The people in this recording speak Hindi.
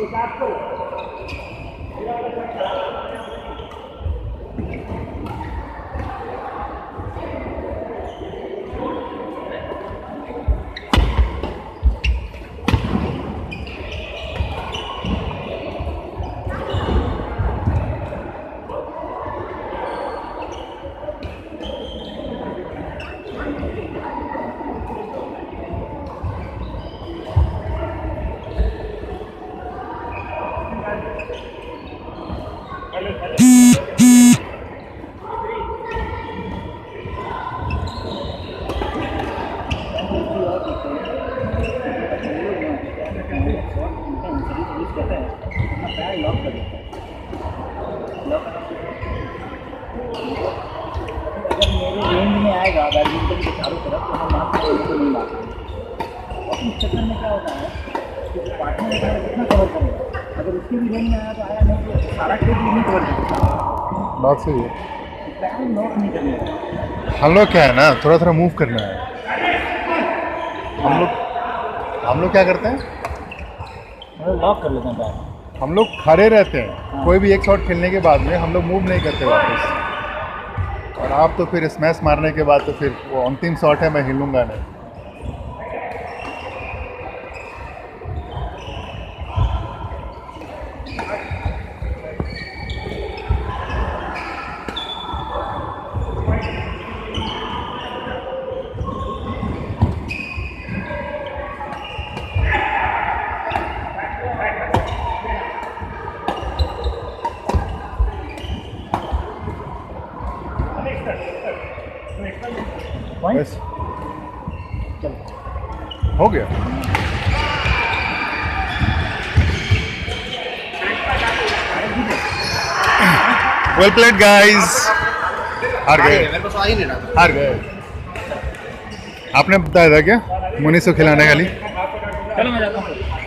Di satu. Di satu. अपना पैर लॉक कर अगर मेरे रेंज में आएगा बैडमिंटन के चारों तरफ़ तो हम बात नहीं और इस चक्कर में क्या होता है कि पार्टनर कितना कवर करेगा? अगर उसके भी रेंज में आया तो आया नहीं तो सारा नहीं कवर बात सही है हम लोग क्या है ना थोड़ा थोड़ा मूव करना है। हम लोग हम लोग क्या करते हैं? लॉक कर लेते हैं बैट हम लोग खड़े रहते हैं। कोई भी एक शॉट खेलने के बाद में हम लोग मूव नहीं करते वापस। और आप तो फिर स्मैश मारने के बाद तो फिर वो अंतिम शॉट है मैं हिलूँगा नहीं। बस हो गया। वेल प्लेड गाइस हार गए। मेरे पास आ नहीं रहा था। हार गए। आपने बताया था क्या? मुनीस को खिलाने खाली चलो मैं जाता हूँ।